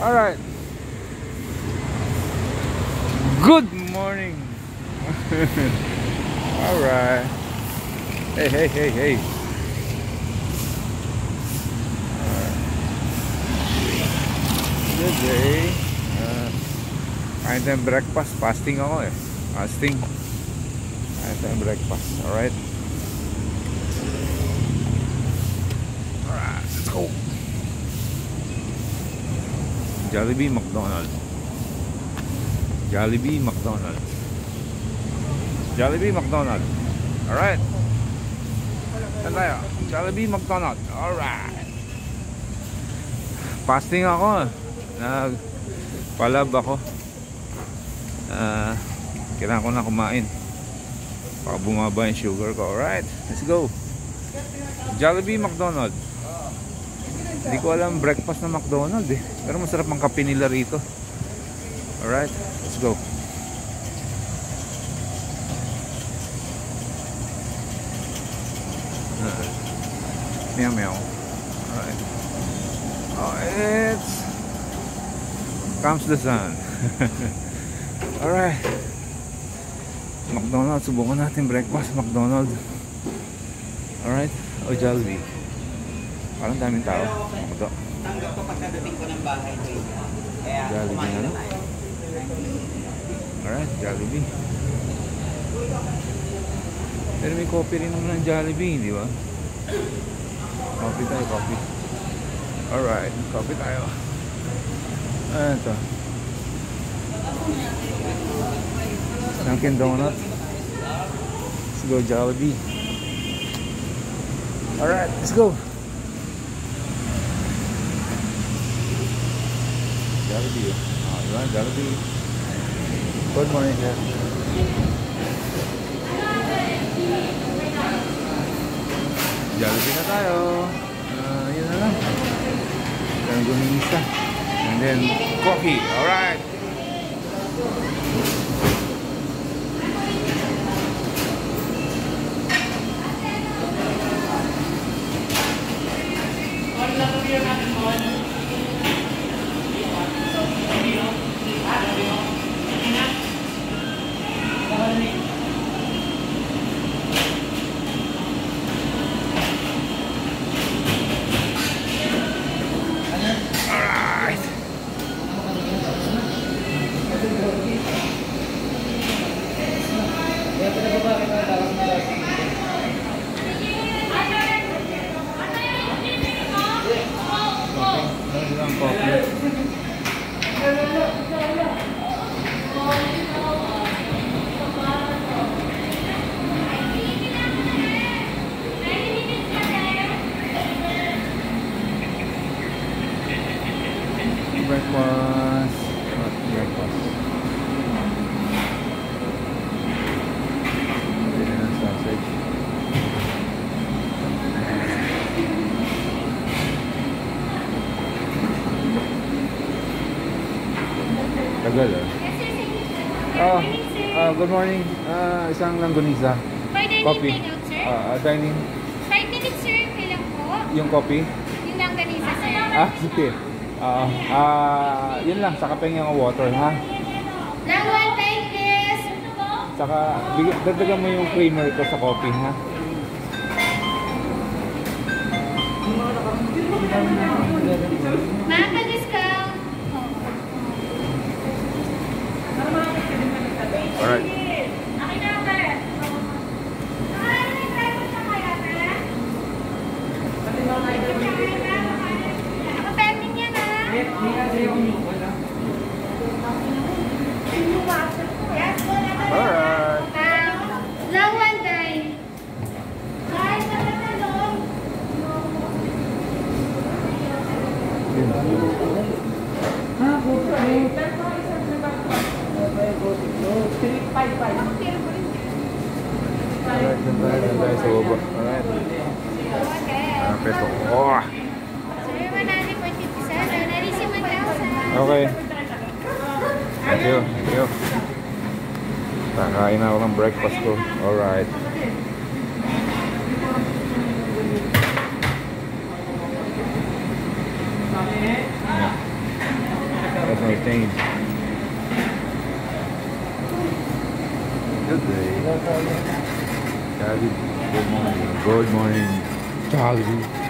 Alright. Good morning. Alright. Hey, hey, hey, hey. Alright. Good day. Uh, kain tayong breakfast. Fasting ako eh. Fasting. Kain tayong breakfast. Alright. Alright. Let's go. Jollibee McDonald's. Jollibee McDonald's. Jollibee McDonald's. Alright. Saan tayo? Jollibee McDonald's. Alright. Fasting ako. Nag palab ako. Ah, kailangan ko na kumain. Baka bumaba yung sugar ko. Alright. Let's go. Jollibee McDonald's. Hindi ko alam breakfast na McDonald's eh. Pero masarap ang kape nila rito. Alright, let's go. Uh, meow meow. Alright. Oh, it's comes the sun. Alright. McDonald's, subukan natin breakfast McDonald's. Alright. O Jollibee. Parang daming tao. Ito. Tanggap ko pagkadating ko ng bahay ko yun. Kaya Jollibee kumain na tayo. Alright, Jollibee. Pero may coffee rin naman ng Jollibee, di ba? Coffee tayo, coffee. Alright, coffee tayo. Ah, ito. Dunkin Donut. Let's go Jollibee. Alright, let's go. Jollibee. Oh, di ba? Jollibee. Good morning, sir. Jollibee na tayo. Ah, yun na lang. Langgunisa. And then, coffee. Alright. Alright. Breakfast. What breakfast? Bili ng sausage. Tagal ah. Oh, ah, good morning. Ah, isang langgonisa. By dining Coffee. takeout, sir? Dining. 5 minutes, sir. Kailan po? Yung coffee. Yung langganisa, sir. Ah, sige. Ah, ah, yun lang. Saka pengen ng water, ha? Lang one time, please. Saka, dagdagan mo yung creamer ko sa coffee, ha? Makaka-discount. Alright. Akin na, sir. Ay, may driver na kaya, sir? Ako pending yan, ah. Yes, go na to. Alright. Dun tayo, dun tayo sa baba. Alright. Ah, peso. Oh! Okay. Thank you, thank you. Kakain na ako ng breakfast ko. Alright. Yeah. Nortain. Good day. Jollibee. Good morning. Good morning. Jollibee.